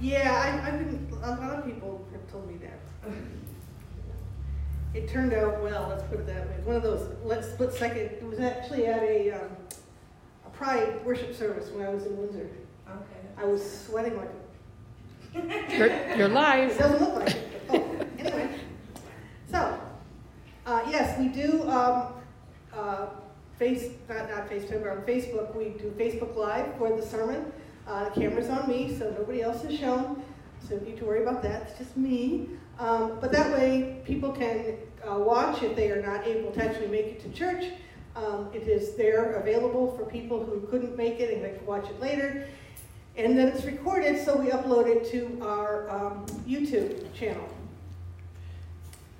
Yeah, I, I've been, a lot of people have told me that. It turned out well, let's put it that way. One of those, let's split second, it was actually at a, um, a Pride worship service when I was in Windsor. Okay. I was sweating like a You're, you're live. It doesn't look like it. Oh, anyway. So, uh, yes, we do, um, uh, face, not, not FaceTime, but on Facebook, we do Facebook Live for the sermon. Uh, the camera's on me, so nobody else is shown, so you don't need to worry about that, it's just me. Um, but that way, people can, uh, watch if they are not able to actually make it to church. Um, it is there available for people who couldn't make it and they can watch it later. And then it's recorded, so we upload it to our um, YouTube channel.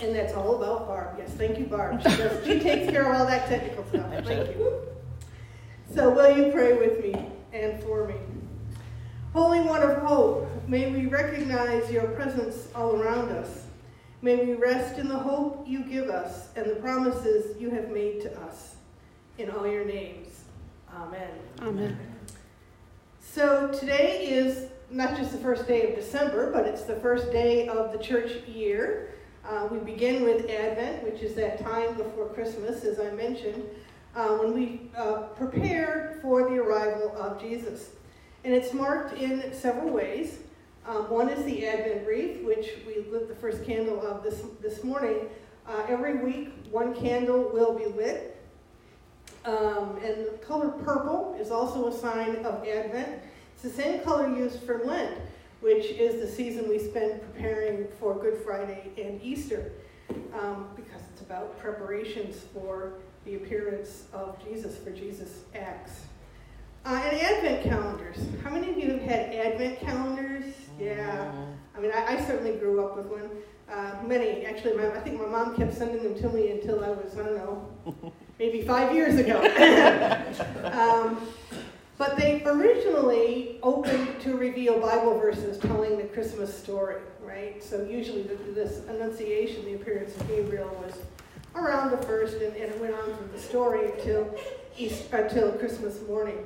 And that's all about Barb. Yes, thank you, Barb. She, does, she takes care of all that technical stuff. Thank you. So, will you pray with me and for me? Holy One of Hope, may we recognize your presence all around us. May we rest in the hope you give us and the promises you have made to us. In all your names. Amen. Amen. So today is not just the first day of December, but it's the first day of the church year. Uh, we begin with Advent, which is that time before Christmas, as I mentioned, uh, when we uh, prepare for the arrival of Jesus. And it's marked in several ways. Um, one is the Advent wreath, which we lit the first candle of this, this morning. Uh, every week, one candle will be lit. Um, and the color purple is also a sign of Advent. It's the same color used for Lent, which is the season we spend preparing for Good Friday and Easter, um, because it's about preparations for the appearance of Jesus, for Jesus' acts. Uh, and Advent calendars. How many of you have had Advent calendars? Yeah. I mean, I, I certainly grew up with one. Uh, many, actually, my, I think my mom kept sending them to me until I was, I don't know, maybe five years ago. um, but they originally opened to reveal Bible verses telling the Christmas story, right? So usually the, this Annunciation, the appearance of Gabriel, was around the first, and, and it went on through the story until East, until Christmas morning.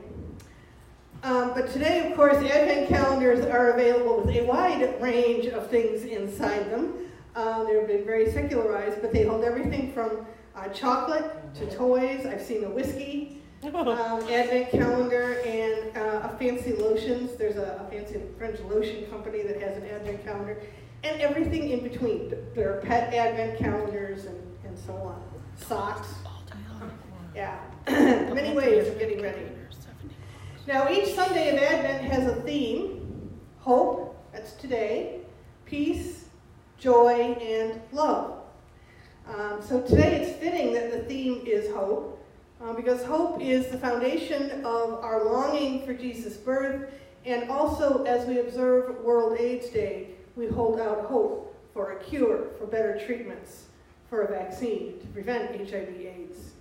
Um, but today, of course, Advent calendars are available with a wide range of things inside them. Uh, they've been very secularized, but they hold everything from uh, chocolate to toys. I've seen a whiskey um, Advent calendar and uh, a fancy lotions. There's a, a fancy French lotion company that has an Advent calendar, and everything in between. There are pet Advent calendars and, and so on. Socks. Yeah, many ways of getting ready. Now, each Sunday of Advent has a theme hope, that's today, peace, joy, and love. Um, so today it's fitting that the theme is hope, uh, because hope is the foundation of our longing for Jesus' birth, and also as we observe World AIDS Day, we hold out hope for a cure, for better treatments, for a vaccine to prevent HIV/AIDS.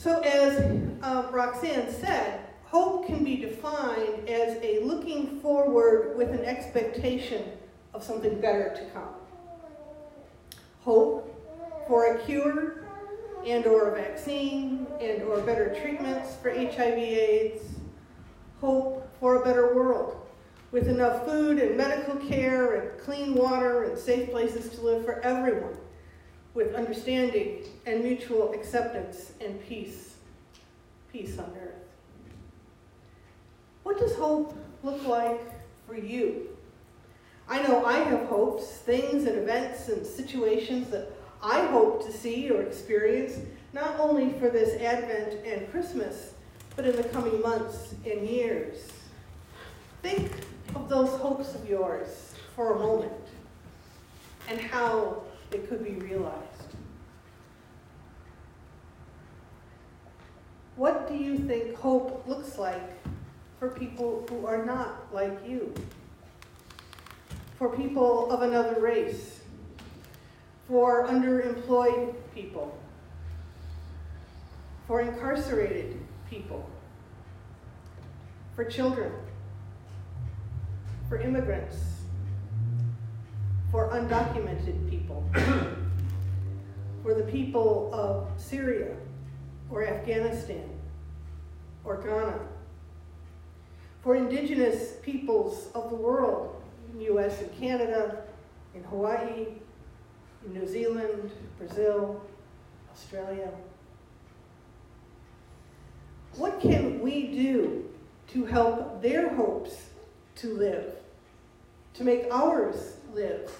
So, as uh, Roxanne said, hope can be defined as a looking forward with an expectation of something better to come. Hope for a cure and or a vaccine and or better treatments for HIV/AIDS. Hope for a better world with enough food and medical care and clean water and safe places to live for everyone with understanding and mutual acceptance and peace, peace on earth. What does hope look like for you? I know I have hopes, things and events and situations that I hope to see or experience, not only for this Advent and Christmas, but in the coming months and years. Think of those hopes of yours for a moment and how they could be realized. What do you think hope looks like for people who are not like you? For people of another race? For underemployed people? For incarcerated people? For children? For immigrants? For undocumented people? for the people of Syria or Afghanistan or Ghana? for indigenous peoples of the world, in the US and Canada, in Hawaii, in New Zealand, Brazil, Australia. What can we do to help their hopes to live, to make ours live?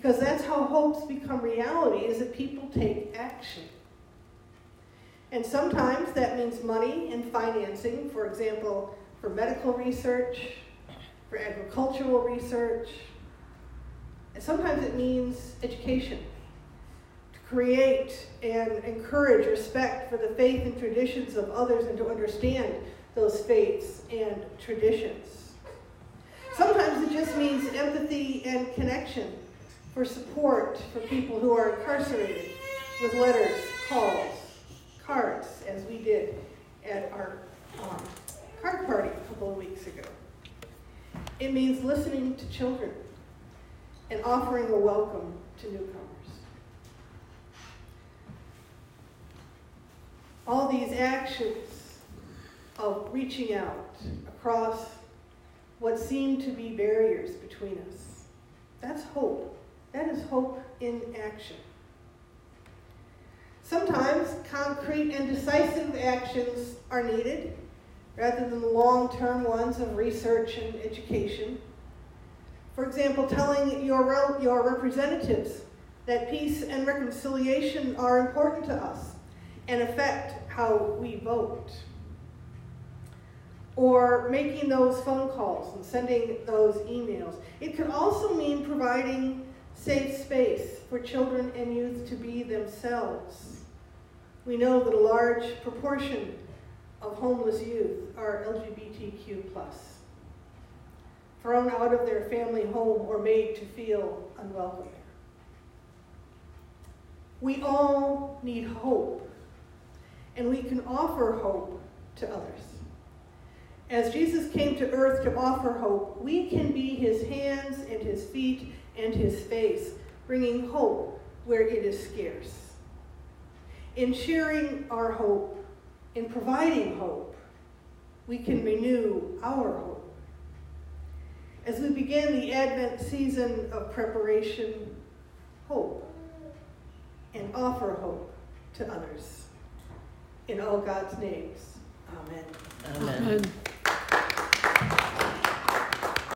Because that's how hopes become reality, is that people take action. And sometimes that means money and financing, for example, for medical research, for agricultural research. And sometimes it means education, to create and encourage respect for the faith and traditions of others and to understand those faiths and traditions. Sometimes it just means empathy and connection for support for people who are incarcerated with letters, calls, cards, as we did at our um, card party a couple of weeks ago. It means listening to children and offering a welcome to newcomers. All these actions of reaching out across what seem to be barriers between us, that's hope. That is hope in action. Sometimes concrete and decisive actions are needed rather than the long term ones of research and education. For example, telling your, your representatives that peace and reconciliation are important to us and affect how we vote. Or making those phone calls and sending those emails. It could also mean providing safe space for children and youth to be themselves. We know that a large proportion of homeless youth are LGBTQ+, thrown out of their family home or made to feel unwelcome. We all need hope, and we can offer hope to others. As Jesus came to earth to offer hope, we can be his hands and his feet and his face, bringing hope where it is scarce. In sharing our hope, in providing hope, we can renew our hope. As we begin the Advent season of preparation, hope, and offer hope to others. In all God's names, amen. Amen. amen.